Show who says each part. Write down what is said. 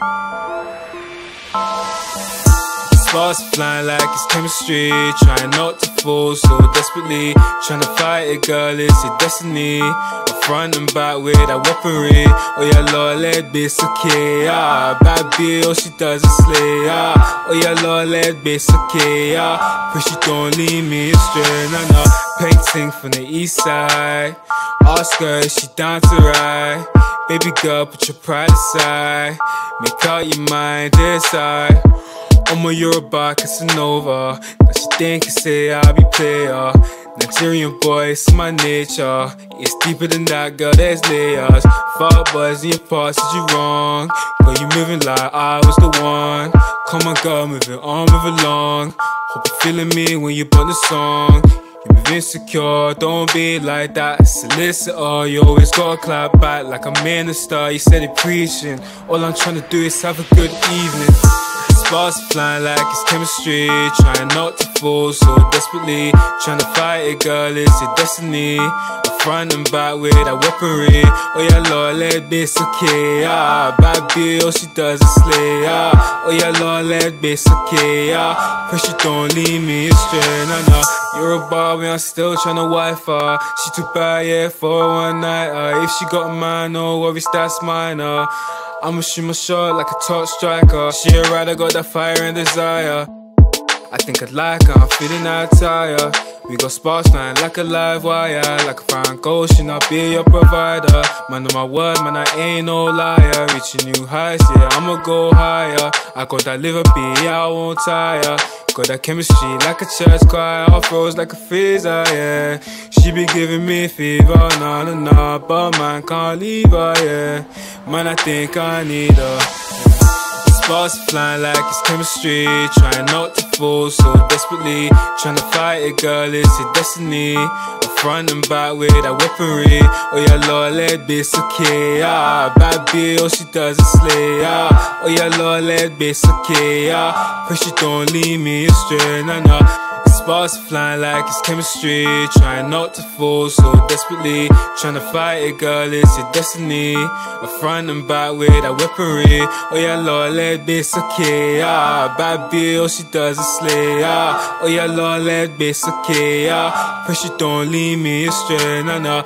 Speaker 1: Bye. Sparks flying like it's chemistry Trying not to fall so desperately. Trying to fight it, girl, it's your destiny. I front and back with that weaponry. Oh yeah, Lord, let bitch okay, yeah Bad bitch, all she does is slay, yeah Oh yeah, Lord, let bitch okay, yeah Pray she don't leave me astray, nah, nah Painting from the east side. Ask her if she down to ride. Baby girl, put your pride aside. Make out your mind, decide I'm a Yoruba Casanova. Now she think say I be player. Nigerian boy, it's my nature. It's deeper than that, girl, there's layers. Fuck boys in your past, is you wrong? Girl, you moving like I was the one. Come on, girl, move it on, move along. Hope you're feeling me when you put the song. You move insecure, don't be like that. Solicitor, you always gotta clap back like a minister. You said it preaching. All I'm trying to do is have a good evening. Sparks flying like it's chemistry Trying not to fall so desperately Trying to fight it, girl, it's your destiny. I front and back with that weaponry. Oh yeah, Lord, let bitch okay, yeah. Bad all she does is slay, yeah. Oh yeah, Lord, let bitch okay, yeah. Pressure don't leave me astray, nah, nah. You're a Barbie, I'm still tryna wife her. She too bad, yeah, for one night uh. If she got a man, no worries, that's mine, uh I'ma shoot my shot like a top striker. She a rider, got that fire and desire. I think I'd like her, I'm feeling that tire. We got sparks flying like a live wire. Like a Frank Ocean, I'll be your provider. Man, on my word, man, I ain't no liar. Reaching new heights, yeah, I'ma go higher. I got that liver yeah, I won't tire. Got that chemistry like a church choir. I froze like a freezer, yeah. She be giving me fever, nah, nah, nah. But man, can't leave her, yeah. Man, I think I need her. Sparks flying like it's chemistry Trying not to fall so desperately Trying to fight it, girl, it's your destiny front and back with that weaponry Oh yeah, Lord, let bitch okay, yeah Bad bitch, she does is slay, yeah Oh yeah, Lord, let bitch okay, yeah Pray she don't leave me astray, nah, nah Sparks flying like it's chemistry Trying not to fall so desperately. Trying to fight it, girl, it's your destiny. I front and back with that weaponry. Oh yeah, Lord, let bitch okay, yeah Bad bitch, she does is slay, yeah Oh yeah, Lord, let bitch okay, yeah Pressure don't leave me astray, nah, nah